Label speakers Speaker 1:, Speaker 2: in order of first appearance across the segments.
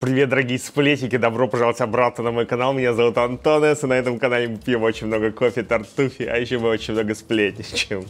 Speaker 1: Привет, дорогие сплетники! Добро пожаловать обратно на мой канал. Меня зовут Антон С. И на этом канале мы пьем очень много кофе, тартуфи, а еще мы очень много сплетничаем.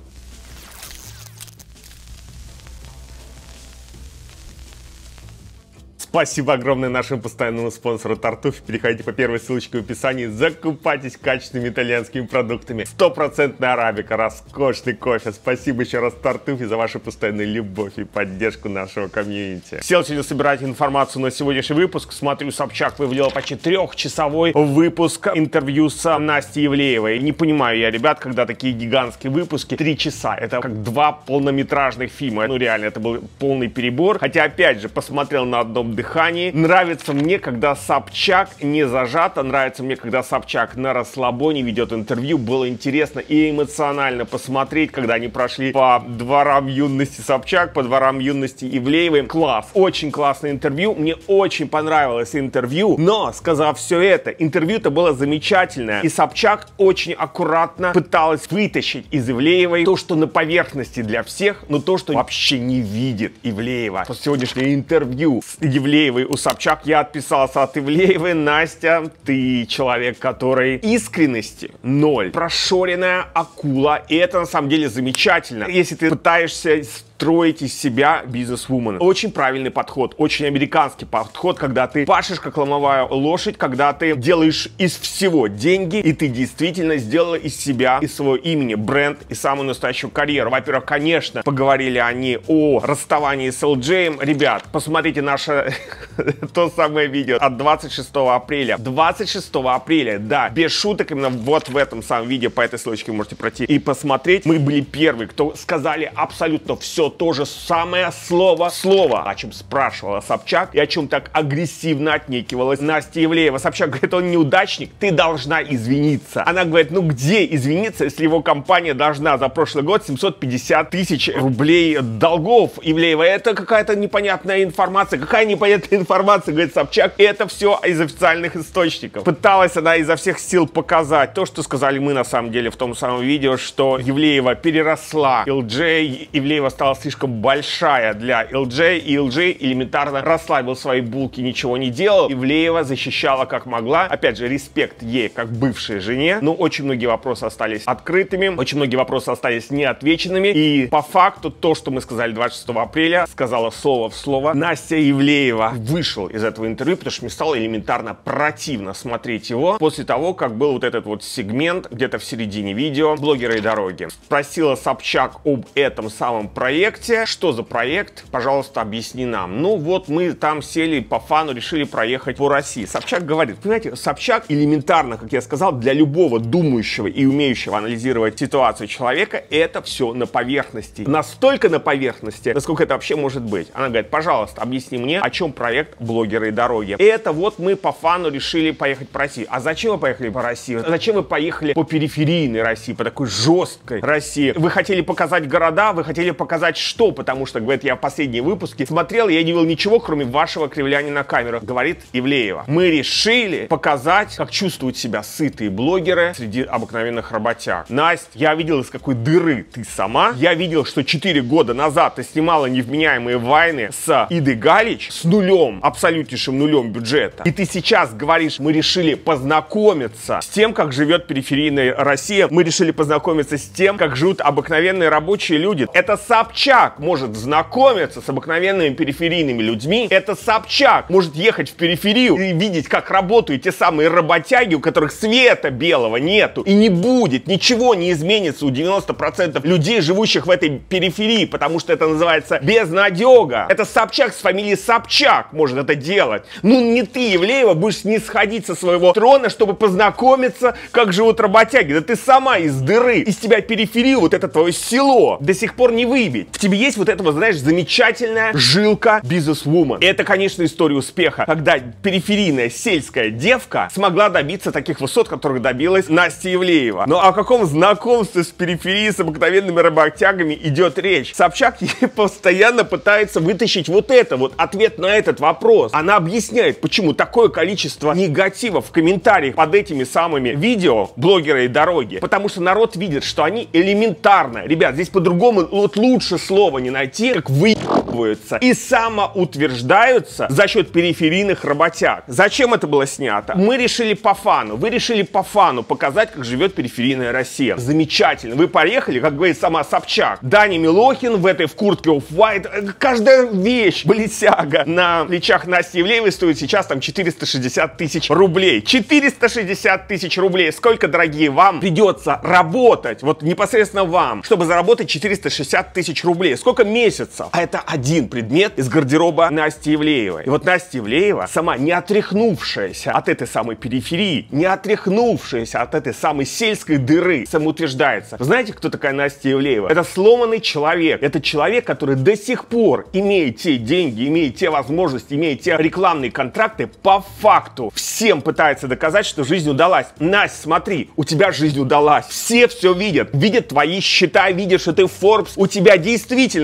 Speaker 1: Спасибо огромное нашему постоянному спонсору Тартуфи. Переходите по первой ссылочке в описании. Закупайтесь качественными итальянскими продуктами. Стопроцентная арабика, роскошный кофе. Спасибо еще раз Тартуфи за вашу постоянную любовь и поддержку нашего комьюнити. Сел сегодня собирать информацию на сегодняшний выпуск. Смотрю, Собчак выявила почти трехчасовой выпуск интервью с Настей Евлеевой. Не понимаю я, ребят, когда такие гигантские выпуски. Три часа. Это как два полнометражных фильма. Ну реально, это был полный перебор. Хотя, опять же, посмотрел на одном дыхании. Нравится мне, когда Собчак не зажата, нравится мне, когда Собчак на расслабоне ведет интервью. Было интересно и эмоционально посмотреть, когда они прошли по дворам юности Собчак, по дворам юности Ивлеевой. Класс, очень классное интервью. Мне очень понравилось интервью, но, сказав все это, интервью-то было замечательное. И Собчак очень аккуратно пыталась вытащить из Ивлеевой то, что на поверхности для всех, но то, что вообще не видит Ивлеева. После сегодняшнего интервью с Ивлеевой Ивлеевой у Собчак. Я отписался от Ивлеевой. Настя, ты человек, который искренности ноль. Прошоренная акула. И это на самом деле замечательно. Если ты пытаешься строить из себя бизнес-вумен. Очень правильный подход, очень американский подход, когда ты пашешь как ломовая лошадь, когда ты делаешь из всего деньги, и ты действительно сделала из себя, из своего имени бренд и самую настоящую карьеру. Во-первых, конечно, поговорили они о расставании с LJ. Ребят, посмотрите наше то самое видео от 26 апреля. 26 апреля, да, без шуток, именно вот в этом самом видео, по этой ссылочке можете пройти и посмотреть. Мы были первые, кто сказали абсолютно все то же самое слово слово, о чем спрашивала Собчак и о чем так агрессивно отнекивалась Настя Евлеева. Собчак говорит, он неудачник, ты должна извиниться. Она говорит, ну где извиниться, если его компания должна за прошлый год 750 тысяч рублей долгов Евлеева. Это какая-то непонятная информация. Какая непонятная информация, говорит Собчак. И это все из официальных источников. Пыталась она изо всех сил показать то, что сказали мы на самом деле в том самом видео, что Евлеева переросла LJ, Евлеева стала слишком большая для LJ, и LJ элементарно расслабил свои булки, ничего не делал. Ивлеева защищала как могла. Опять же, респект ей, как бывшей жене. Но очень многие вопросы остались открытыми, очень многие вопросы остались неотвеченными. И по факту то, что мы сказали 26 апреля, сказала слово в слово, Настя Ивлеева вышел из этого интервью, потому что мне стало элементарно противно смотреть его после того, как был вот этот вот сегмент где-то в середине видео «Блогеры и дороги». Спросила Собчак об этом самом проекте, проекте. Что за проект? Пожалуйста, объясни нам. Ну вот мы там сели по фану, решили проехать по России. Собчак говорит, понимаете, Собчак элементарно, как я сказал, для любого думающего и умеющего анализировать ситуацию человека, это все на поверхности. Настолько на поверхности, насколько это вообще может быть. Она говорит, пожалуйста, объясни мне, о чем проект «Блогеры и дороги». Это вот мы по фану решили поехать по России. А зачем вы поехали по России? Зачем вы поехали по периферийной России, по такой жесткой России? Вы хотели показать города, вы хотели показать что, потому что, говорит, я в последние выпуски смотрел, я не видел ничего, кроме вашего кривляния на камеру, говорит Ивлеева. Мы решили показать, как чувствуют себя сытые блогеры среди обыкновенных работяг. Настя, я видел, из какой дыры ты сама. Я видел, что 4 года назад ты снимала невменяемые войны с Идой Галич с нулем, абсолютнейшим нулем бюджета. И ты сейчас говоришь, мы решили познакомиться с тем, как живет периферийная Россия. Мы решили познакомиться с тем, как живут обыкновенные рабочие люди. Это Собчак Собчак может знакомиться с обыкновенными периферийными людьми, это Собчак может ехать в периферию и видеть, как работают те самые работяги, у которых света белого нету. И не будет, ничего не изменится у 90% людей, живущих в этой периферии, потому что это называется безнадега. Это Собчак с фамилией Собчак может это делать. Ну не ты, Евлеева, будешь не сходить со своего трона, чтобы познакомиться, как живут работяги. Да ты сама из дыры, из тебя периферию, вот это твое село, до сих пор не выбить тебе есть вот эта вот, знаешь, замечательная жилка бизнес-вумен. Это, конечно, история успеха, когда периферийная сельская девка смогла добиться таких высот, которых добилась Настя Евлеева. Но о каком знакомстве с периферией, с обыкновенными работягами идет речь? Собчак ей постоянно пытается вытащить вот это, вот ответ на этот вопрос. Она объясняет, почему такое количество негатива в комментариях под этими самыми видео блогеры и дороги. Потому что народ видит, что они элементарно, ребят, здесь по-другому вот лучше слова не найти, как выебываются и самоутверждаются за счет периферийных работяг. Зачем это было снято? Мы решили по фану. Вы решили по фану показать, как живет периферийная Россия. Замечательно. Вы поехали, как говорит сама Собчак. Дани Милохин в этой в куртке off-white. Каждая вещь, блесяга на плечах Насти Евлеевой стоит сейчас там 460 тысяч рублей. 460 тысяч рублей. Сколько, дорогие, вам придется работать, вот непосредственно вам, чтобы заработать 460 тысяч рублей? Сколько месяцев? А это один предмет из гардероба Насти Евлеевой. И вот Настя Евлеева, сама не отряхнувшаяся от этой самой периферии, не отряхнувшаяся от этой самой сельской дыры, самоутверждается. Знаете, кто такая Настя Евлеева? Это сломанный человек. Это человек, который до сих пор имеет те деньги, имеет те возможности, имеет те рекламные контракты, по факту всем пытается доказать, что жизнь удалась. Настя, смотри, у тебя жизнь удалась. Все все видят. Видят твои счета, видят, что ты Forbes. У тебя действительно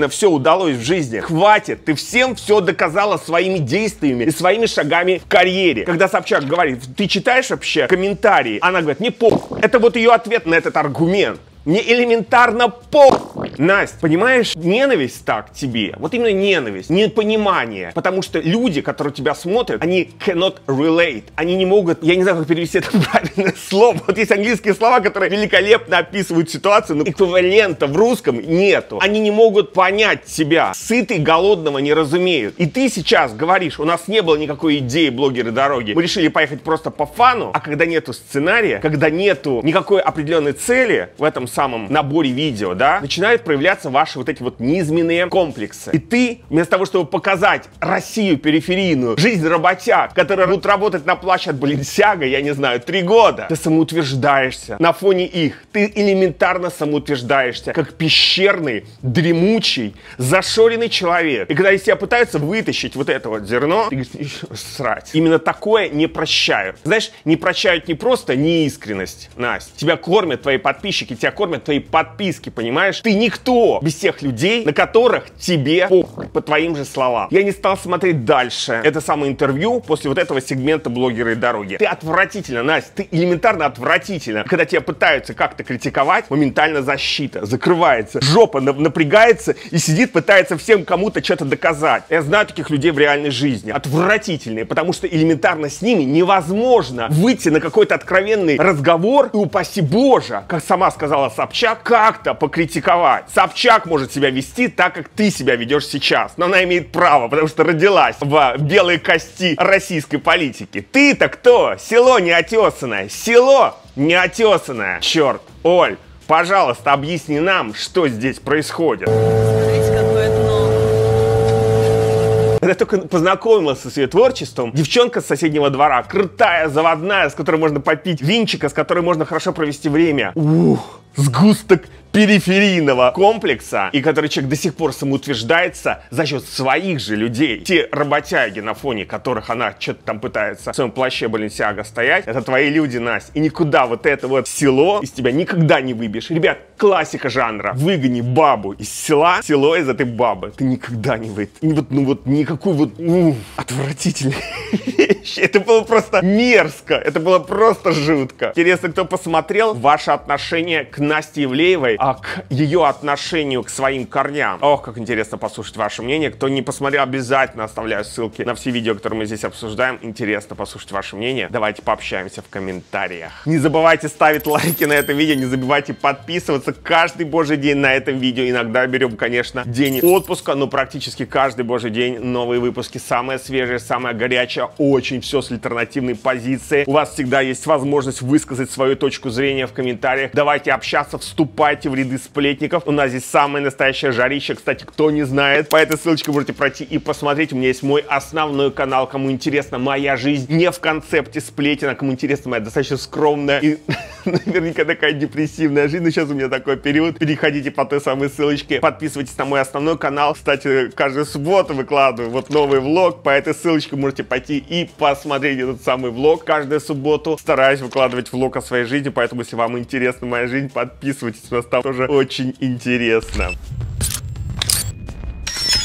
Speaker 1: все удалось в жизни. Хватит. Ты всем все доказала своими действиями и своими шагами в карьере. Когда Собчак говорит, ты читаешь вообще комментарии? Она говорит, не по. Это вот ее ответ на этот аргумент. Мне элементарно по... Настя, понимаешь, ненависть так тебе, вот именно ненависть, непонимание, потому что люди, которые тебя смотрят, они cannot relate, они не могут, я не знаю, как перевести это правильное слово, вот есть английские слова, которые великолепно описывают ситуацию, но эквивалента в русском нету. Они не могут понять себя, сытый голодного не разумеют. И ты сейчас говоришь, у нас не было никакой идеи блогеры дороги, мы решили поехать просто по фану, а когда нету сценария, когда нету никакой определенной цели в этом самом наборе видео, да, начинают проявляться ваши вот эти вот низменные комплексы. И ты, вместо того, чтобы показать Россию периферийную, жизнь работяг, которые будут работать на плащ от Баленсиага, я не знаю, три года, ты самоутверждаешься на фоне их. Ты элементарно самоутверждаешься, как пещерный, дремучий, зашоренный человек. И когда из тебя пытаются вытащить вот это вот зерно, ты говоришь, срать. Именно такое не прощают. Знаешь, не прощают не просто неискренность, Настя. Тебя кормят твои подписчики, тебя кормят твои подписки, понимаешь? Ты никто без тех людей, на которых тебе похуй, по твоим же словам. Я не стал смотреть дальше это самое интервью после вот этого сегмента блогеры и дороги. Ты отвратительно, Настя, ты элементарно отвратительно. Когда тебя пытаются как-то критиковать, моментально защита закрывается, жопа на- напрягается и сидит, пытается всем кому-то что-то доказать. Я знаю таких людей в реальной жизни. Отвратительные, потому что элементарно с ними невозможно выйти на какой-то откровенный разговор и, упаси боже, как сама сказала Собчак, как-то покритиковать. Собчак может себя вести так, как ты себя ведешь сейчас. Но она имеет право, потому что родилась в белой кости российской политики. Ты-то кто? Село неотесанное. Село неотесанное. Черт. Оль, пожалуйста, объясни нам, что здесь происходит. Когда я только познакомился с ее творчеством, девчонка с соседнего двора, крутая, заводная, с которой можно попить винчика, с которой можно хорошо провести время. Ух, сгусток периферийного комплекса, и который человек до сих пор самоутверждается за счет своих же людей. Те работяги, на фоне которых она что-то там пытается в своем плаще Баленсиага стоять, это твои люди, Настя. И никуда вот это вот село из тебя никогда не выбьешь. Ребят, классика жанра. Выгони бабу из села, село из этой бабы. Ты никогда не выйдешь. Вот, ну вот никакой вот ух. Это было просто мерзко. Это было просто жутко. Интересно, кто посмотрел ваше отношение к Насте Евлеевой, а к ее отношению к своим корням. Ох, как интересно послушать ваше мнение. Кто не посмотрел, обязательно оставляю ссылки на все видео, которые мы здесь обсуждаем. Интересно послушать ваше мнение. Давайте пообщаемся в комментариях. Не забывайте ставить лайки на это видео, не забывайте подписываться каждый божий день на этом видео. Иногда берем, конечно, день отпуска, но практически каждый божий день новые выпуски. Самое свежее, самое горячее, очень все с альтернативной позиции. У вас всегда есть возможность высказать свою точку зрения в комментариях. Давайте общаться, вступайте в ряды сплетников. У нас здесь самое настоящее жарище. Кстати, кто не знает, по этой ссылочке можете пройти и посмотреть. У меня есть мой основной канал. Кому интересна моя жизнь не в концепте сплетен, кому интересна моя достаточно скромная и наверняка такая депрессивная жизнь. Но сейчас у меня такой период. Переходите по той самой ссылочке. Подписывайтесь на мой основной канал. Кстати, каждую субботу выкладываю вот новый влог. По этой ссылочке можете пойти и посмотреть этот самый влог. Каждую субботу стараюсь выкладывать влог о своей жизни. Поэтому, если вам интересна моя жизнь, подписывайтесь. У нас там тоже очень интересно.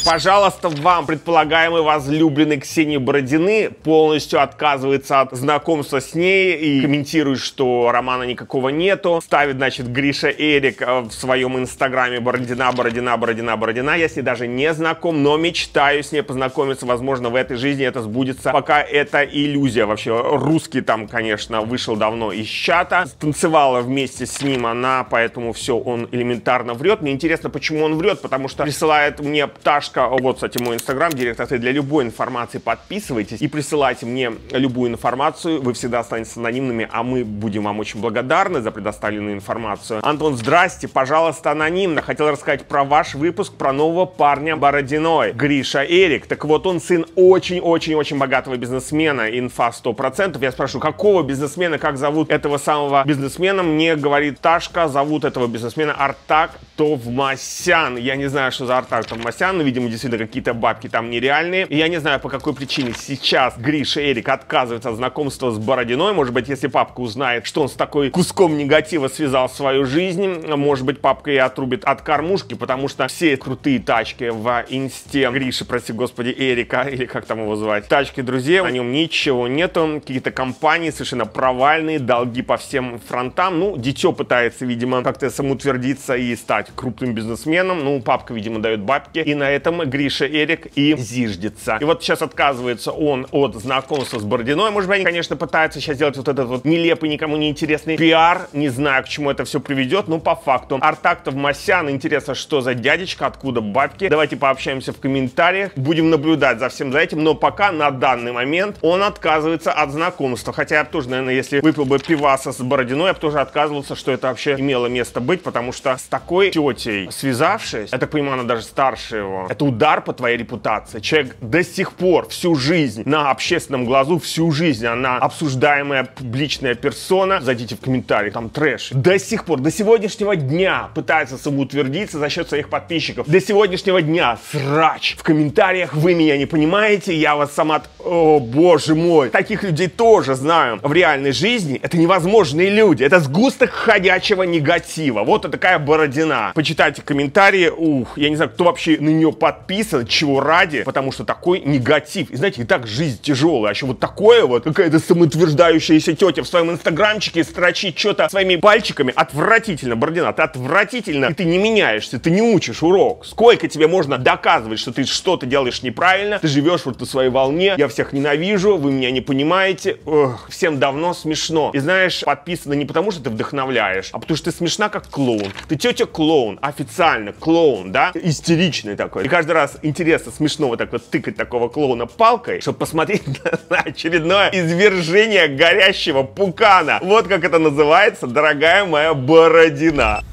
Speaker 1: Пожалуйста, вам предполагаемый возлюбленный Ксении Бородины полностью отказывается от знакомства с ней и комментирует, что романа никакого нету. Ставит, значит, Гриша Эрик э, в своем инстаграме Бородина, Бородина, Бородина, Бородина. Я с ней даже не знаком, но мечтаю с ней познакомиться. Возможно, в этой жизни это сбудется. Пока это иллюзия. Вообще, русский там, конечно, вышел давно из чата. Танцевала вместе с ним она, поэтому все, он элементарно врет. Мне интересно, почему он врет, потому что присылает мне пташка, вот, кстати, мой инстаграм, директор для любой информации подписывайтесь и присылайте мне любую информацию. Вы всегда останетесь анонимными, а мы будем вам очень благодарны за предоставленную информацию. Антон, здрасте, пожалуйста, анонимно. Хотел рассказать про ваш выпуск про нового парня Бородиной, Гриша Эрик. Так вот, он сын очень-очень-очень богатого бизнесмена, инфа 100%. Я спрашиваю, какого бизнесмена, как зовут этого самого бизнесмена? Мне говорит Ташка, зовут этого бизнесмена Артак Товмасян. Я не знаю, что за Артак Товмасян, но, видимо, действительно какие-то бабки там нереальные. И я не знаю, по какой причине сейчас Гриша Эрик отказывается от знакомства с Бородиной. Может быть, если папка узнает, что он с такой куском негатива связал свою жизнь, может быть, папка и отрубит от кормушки, потому что все крутые тачки в инсте Гриши, прости господи, Эрика, или как там его звать, тачки друзей, на нем ничего нету, какие-то компании совершенно провальные, долги по всем фронтам. Ну, дитё пытается, видимо, как-то самоутвердиться и стать крупным бизнесменом. Ну, папка, видимо, дает бабки. И на этом Гриша Эрик и зиждется. И вот сейчас отказывается он от знакомства с Бородиной. Может быть, они, конечно, пытаются сейчас сделать вот этот вот нелепый, никому не интересный пиар. Не знаю, к чему это все приведет, но по факту. Артактов Масян, интересно, что за дядечка, откуда бабки. Давайте пообщаемся в комментариях. Будем наблюдать за всем за этим. Но пока на данный момент он отказывается от знакомства. Хотя я тоже, наверное, если выпил бы пиваса с Бородиной, я бы тоже отказывался, что это вообще имело место быть, потому что с такой тетей связавшись, я так понимаю, она даже старше его, удар по твоей репутации. Человек до сих пор всю жизнь на общественном глазу, всю жизнь она обсуждаемая публичная персона. Зайдите в комментарии, там трэш. До сих пор, до сегодняшнего дня пытается самоутвердиться за счет своих подписчиков. До сегодняшнего дня срач. В комментариях вы меня не понимаете, я вас сама... О, боже мой. Таких людей тоже знаю. В реальной жизни это невозможные люди. Это сгусток ходячего негатива. Вот такая бородина почитайте комментарии. Ух, я не знаю, кто вообще на нее подписан, чего ради, потому что такой негатив. И знаете, и так жизнь тяжелая, а еще вот такое вот, какая-то самоутверждающаяся тетя в своем инстаграмчике строчит что-то своими пальчиками. Отвратительно, Бородина, ты отвратительно. И ты не меняешься, ты не учишь урок. Сколько тебе можно доказывать, что ты что-то делаешь неправильно, ты живешь вот на своей волне, я всех ненавижу, вы меня не понимаете. Ох, всем давно смешно. И знаешь, подписано не потому, что ты вдохновляешь, а потому что ты смешна как клоун. Ты тетя клоун, официально клоун, да, истеричный такой. И каждый раз интересно, смешно вот так вот тыкать такого клоуна палкой, чтобы посмотреть на очередное извержение горящего пукана. Вот как это называется, дорогая моя Бородина.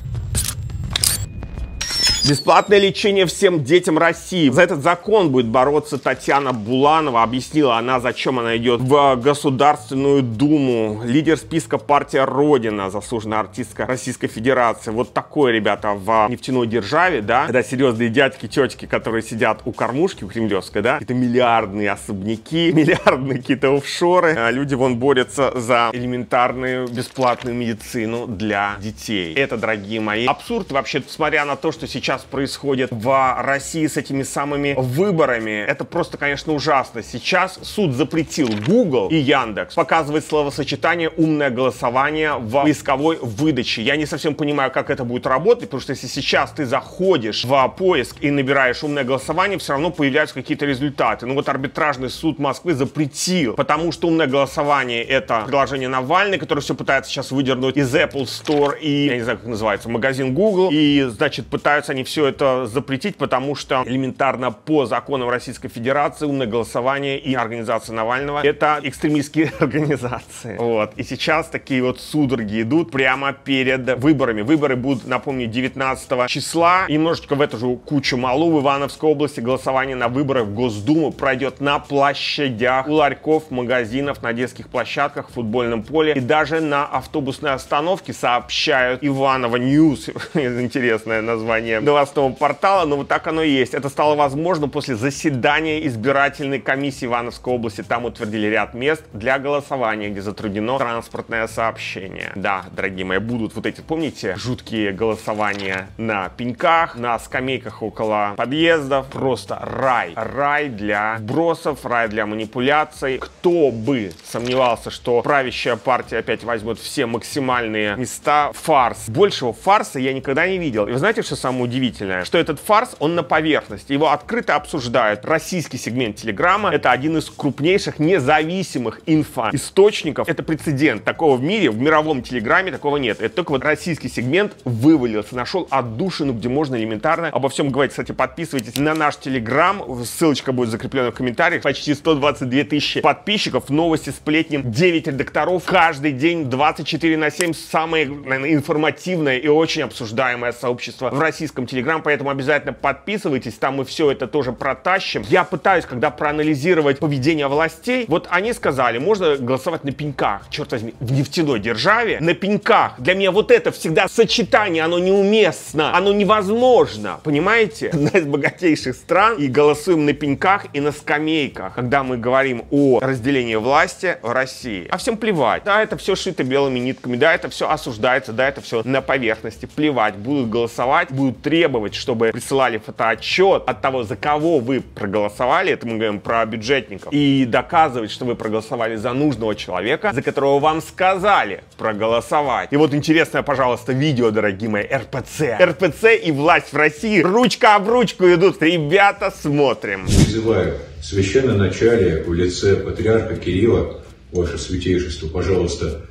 Speaker 1: Бесплатное лечение всем детям России. За этот закон будет бороться Татьяна Буланова. Объяснила она, зачем она идет в Государственную Думу. Лидер списка партия Родина, заслуженная артистка Российской Федерации. Вот такой, ребята, в нефтяной державе, да, когда серьезные дядьки, тетки, которые сидят у кормушки, у кремлевской, да, это миллиардные особняки, миллиардные какие-то офшоры. А люди вон борются за элементарную бесплатную медицину для детей. Это, дорогие мои, абсурд вообще, смотря на то, что сейчас сейчас происходит в России с этими самыми выборами, это просто, конечно, ужасно. Сейчас суд запретил Google и Яндекс показывать словосочетание «умное голосование» в поисковой выдаче. Я не совсем понимаю, как это будет работать, потому что если сейчас ты заходишь в поиск и набираешь «умное голосование», все равно появляются какие-то результаты. Ну вот арбитражный суд Москвы запретил, потому что «умное голосование» — это приложение Навальный, который все пытается сейчас выдернуть из Apple Store и, я не знаю, как называется, магазин Google. И, значит, пытаются они все это запретить, потому что элементарно по законам Российской Федерации умное голосование и организация Навального — это экстремистские организации. Вот. И сейчас такие вот судороги идут прямо перед выборами. Выборы будут, напомню, 19 числа. И немножечко в эту же кучу малу в Ивановской области голосование на выборы в Госдуму пройдет на площадях, у ларьков, магазинов, на детских площадках, в футбольном поле и даже на автобусной остановке сообщают Иваново News. Интересное название. Новостного портала, но вот так оно и есть. Это стало возможно после заседания избирательной комиссии Ивановской области. Там утвердили ряд мест для голосования, где затруднено транспортное сообщение. Да, дорогие мои, будут вот эти, помните, жуткие голосования на пеньках, на скамейках около подъездов. Просто рай. Рай для вбросов, рай для манипуляций. Кто бы сомневался, что правящая партия опять возьмет все максимальные места. Фарс. Большего фарса я никогда не видел. И вы знаете, что самое удивительное? Что этот фарс, он на поверхности. Его открыто обсуждают. Российский сегмент Телеграма — это один из крупнейших независимых инфоисточников. Это прецедент. Такого в мире, в мировом Телеграме такого нет. Это только вот российский сегмент вывалился, нашел отдушину, где можно элементарно обо всем говорить. Кстати, подписывайтесь на наш Телеграм. Ссылочка будет закреплена в комментариях. Почти 122 тысячи подписчиков. Новости, сплетни. 9 редакторов. Каждый день 24 на 7. Самое, наверное, информативное и очень обсуждаемое сообщество в российском Телеграм. Поэтому обязательно подписывайтесь. Там мы все это тоже протащим. Я пытаюсь, когда проанализировать поведение властей, вот они сказали, можно голосовать на пеньках. Черт возьми, в нефтяной державе на пеньках. Для меня вот это всегда сочетание, оно неуместно, оно невозможно. Понимаете? Одна из богатейших стран и голосуем на пеньках и на скамейках, когда мы говорим о разделении власти в России. А всем плевать. Да, это все шито белыми нитками, да, это все осуждается, да, это все на поверхности. Плевать. Будут голосовать, будут требовать, чтобы присылали фотоотчет от того, за кого вы проголосовали. Это мы говорим про бюджетников. И доказывать, что вы проголосовали за нужного человека, за которого вам сказали проголосовать. И вот интересное, пожалуйста, видео, дорогие мои, РПЦ. РПЦ и власть в России ручка об ручку идут. Ребята, смотрим.
Speaker 2: Призываю священное начале в лице патриарха Кирилла, ваше святейшество, пожалуйста,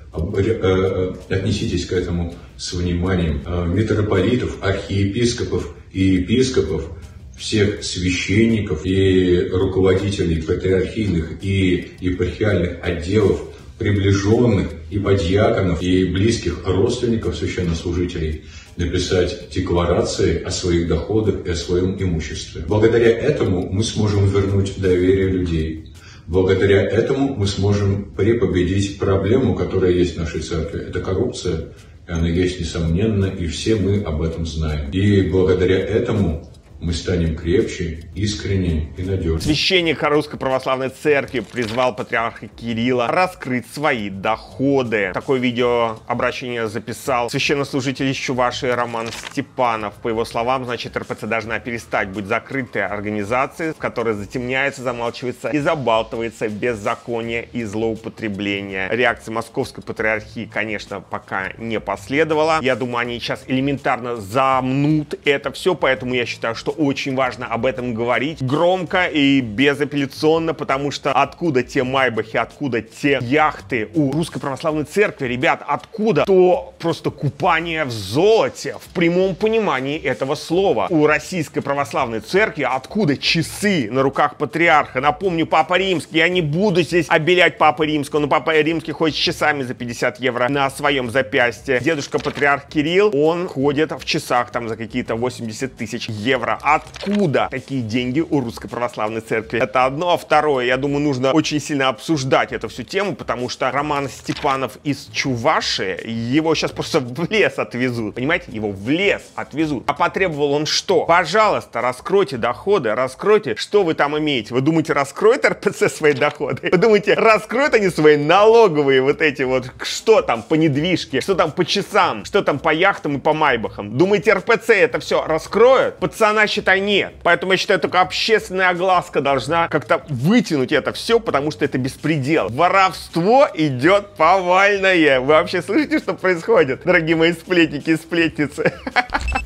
Speaker 2: отнеситесь к этому с вниманием. Э, Митрополитов, архиепископов и епископов, всех священников и руководителей патриархийных и епархиальных отделов, приближенных и подьяконов, и близких родственников священнослужителей написать декларации о своих доходах и о своем имуществе. Благодаря этому мы сможем вернуть доверие людей. Благодаря этому мы сможем препобедить проблему, которая есть в нашей церкви. Это коррупция, и она есть несомненно, и все мы об этом знаем. И благодаря этому мы станем крепче, искренне и надежнее.
Speaker 1: Священник Русской Православной Церкви призвал патриарха Кирилла раскрыть свои доходы. Такое видео обращение записал священнослужитель из Чувашии Роман Степанов. По его словам, значит, РПЦ должна перестать быть закрытой организацией, в которой затемняется, замалчивается и забалтывается беззаконие и злоупотребление. Реакции Московской Патриархии, конечно, пока не последовало. Я думаю, они сейчас элементарно замнут это все, поэтому я считаю, что очень важно об этом говорить громко и безапелляционно, потому что откуда те майбахи, откуда те яхты у Русской Православной Церкви, ребят, откуда то просто купание в золоте в прямом понимании этого слова. У Российской Православной Церкви откуда часы на руках патриарха? Напомню, Папа Римский, я не буду здесь обелять Папа Римского, но Папа Римский ходит часами за 50 евро на своем запястье. Дедушка патриарх Кирилл, он ходит в часах там за какие-то 80 тысяч евро. Откуда такие деньги у Русской Православной Церкви? Это одно. А второе, я думаю, нужно очень сильно обсуждать эту всю тему, потому что Роман Степанов из Чуваши, его сейчас просто в лес отвезут. Понимаете? Его в лес отвезут. А потребовал он что? Пожалуйста, раскройте доходы, раскройте, что вы там имеете. Вы думаете, раскроет РПЦ свои доходы? Вы думаете, раскроют они свои налоговые вот эти вот, что там по недвижке, что там по часам, что там по яхтам и по майбахам? Думаете, РПЦ это все раскроет? Пацана, считай, нет. Поэтому я считаю, только общественная огласка должна как-то вытянуть это все, потому что это беспредел. Воровство идет повальное. Вы вообще слышите, что происходит, дорогие мои сплетники и сплетницы?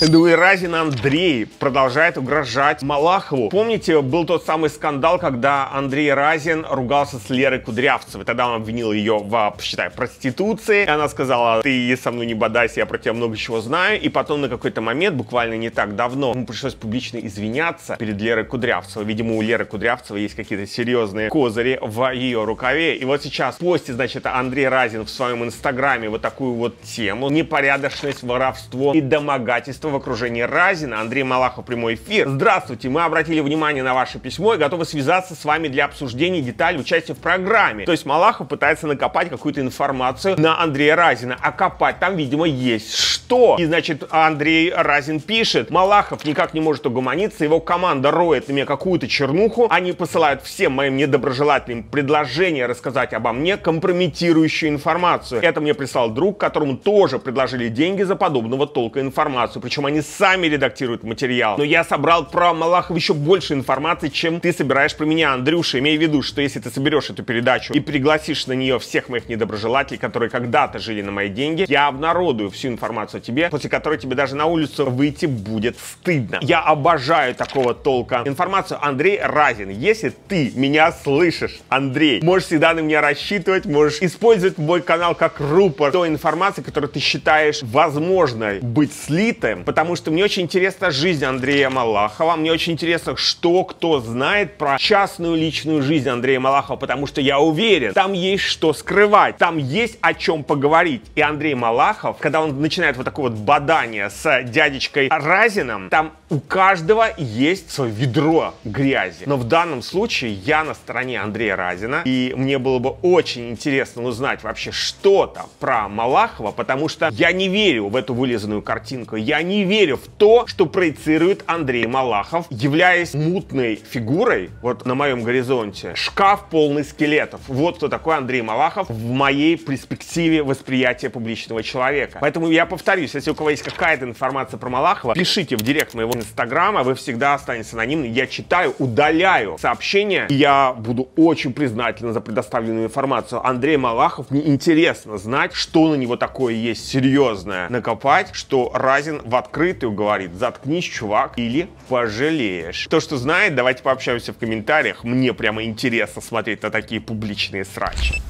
Speaker 1: Ну и Разин Андрей продолжает угрожать Малахову. Помните, был тот самый скандал, когда Андрей Разин ругался с Лерой Кудрявцевой. Тогда он обвинил ее в, считай, проституции. И она сказала, ты со мной не бодайся, я про тебя много чего знаю. И потом на какой-то момент, буквально не так давно, ему пришлось публично извиняться перед Лерой Кудрявцевой. Видимо, у Леры Кудрявцевой есть какие-то серьезные козыри в ее рукаве. И вот сейчас постит, значит, Андрей Разин в своем инстаграме вот такую вот тему. Непорядочность, воровство и домогательство в окружении Разина, Андрей Малахов, прямой эфир. Здравствуйте, мы обратили внимание на ваше письмо и готовы связаться с вами для обсуждения деталей участия в программе. То есть Малахов пытается накопать какую-то информацию на Андрея Разина, а копать там, видимо, есть что. И, значит, Андрей Разин пишет, Малахов никак не может угомониться, его команда роет на меня какую-то чернуху, они посылают всем моим недоброжелателям предложение рассказать обо мне компрометирующую информацию. Это мне прислал друг, которому тоже предложили деньги за подобного толка информацию, причем они сами редактируют материал. Но я собрал про Малахова еще больше информации, чем ты собираешь про меня, Андрюша. Имей в виду, что если ты соберешь эту передачу и пригласишь на нее всех моих недоброжелателей, которые когда-то жили на мои деньги, я обнародую всю информацию о тебе, после которой тебе даже на улицу выйти будет стыдно. Я обожаю такого толка информацию. Андрей Разин, если ты меня слышишь, Андрей, можешь всегда на меня рассчитывать, можешь использовать мой канал как рупор той информации, которую ты считаешь возможной быть слитым, потому что мне очень интересна жизнь Андрея Малахова, мне очень интересно, что кто знает про частную личную жизнь Андрея Малахова, потому что я уверен, там есть что скрывать, там есть о чем поговорить. И Андрей Малахов, когда он начинает вот такое вот бадание с дядечкой Разином, там у каждого есть свое ведро грязи. Но в данном случае я на стороне Андрея Разина, и мне было бы очень интересно узнать вообще что-то про Малахова, потому что я не верю в эту вылизанную картинку, я не верю в то, что проецирует Андрей Малахов, являясь мутной фигурой, вот на моем горизонте, шкаф полный скелетов. Вот кто такой Андрей Малахов в моей перспективе восприятия публичного человека. Поэтому я повторюсь, если у кого есть какая-то информация про Малахова, пишите в директ моего инстаграма, вы всегда останетесь анонимны. Я читаю, удаляю сообщения, и я буду очень признателен за предоставленную информацию. Андрей Малахов, мне интересно знать, что на него такое есть серьезное накопать, что Разин в открытую говорит, заткнись, чувак, или пожалеешь. То, что знает, давайте пообщаемся в комментариях. Мне прямо интересно смотреть на такие публичные срачи.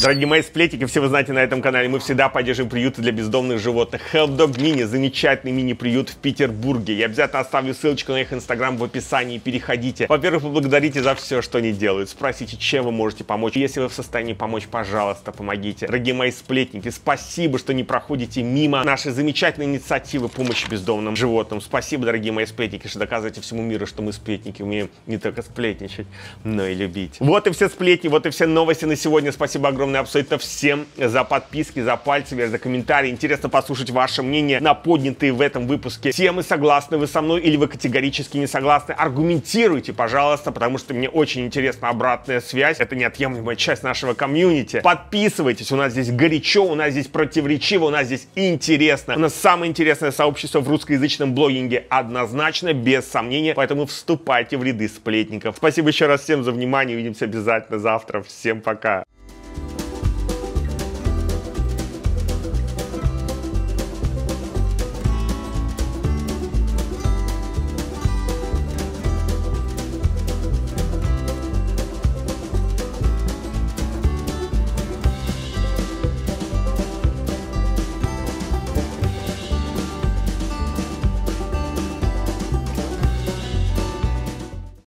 Speaker 1: Дорогие мои сплетники, все вы знаете на этом канале, мы всегда поддерживаем приюты для бездомных животных. Help Dog Mini, замечательный мини-приют в Петербурге. Я обязательно оставлю ссылочку на их инстаграм в описании, переходите. Во-первых, поблагодарите за все, что они делают. Спросите, чем вы можете помочь. Если вы в состоянии помочь, пожалуйста, помогите. Дорогие мои сплетники, спасибо, что не проходите мимо нашей замечательной инициативы помощи бездомным животным. Спасибо, дорогие мои сплетники, что доказываете всему миру, что мы сплетники умеем не только сплетничать, но и любить. Вот и все сплетни, вот и все новости на сегодня. Спасибо огромное абсолютно всем за подписки, за пальцы вверх, за комментарии. Интересно послушать ваше мнение на поднятые в этом выпуске темы. Согласны вы со мной или вы категорически не согласны? Аргументируйте, пожалуйста, потому что мне очень интересна обратная связь. Это неотъемлемая часть нашего комьюнити. Подписывайтесь, у нас здесь горячо, у нас здесь противоречиво, у нас здесь интересно. У нас самое интересное сообщество в русскоязычном блогинге однозначно, без сомнения. Поэтому вступайте в ряды сплетников. Спасибо еще раз всем за внимание. Увидимся обязательно завтра. Всем пока.